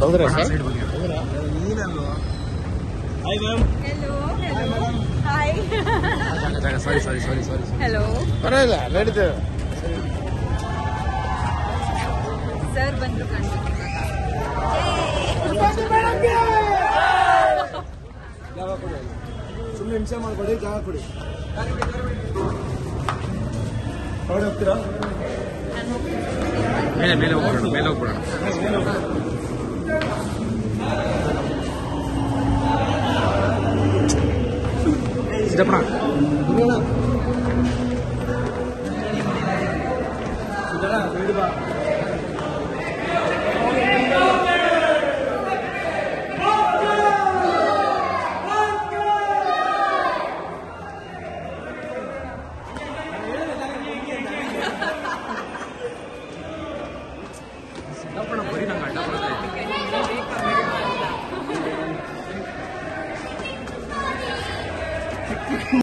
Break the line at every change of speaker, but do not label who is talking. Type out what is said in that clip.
ಹೌದ್ರಾ ಸರ್. ಸಾರಿ ಸಾರಿ ಸಾರಿ sorry
hello
ಪರವಾಗಿಲ್ಲ ನಡೀತೇವೆ
sir ಬಂದ್ರು ಕೊಡಿ
ಸುಮ್ಮನೆ ಹಿಂಸೆ ಮಾಡ್ಕೊಡಿ ಜಾಗ ಕೊಡಿ. ಹೊರಡೆ ಹೋಗ್ತೀರಾ
Mène, mène, mène, mène, mène. Mène,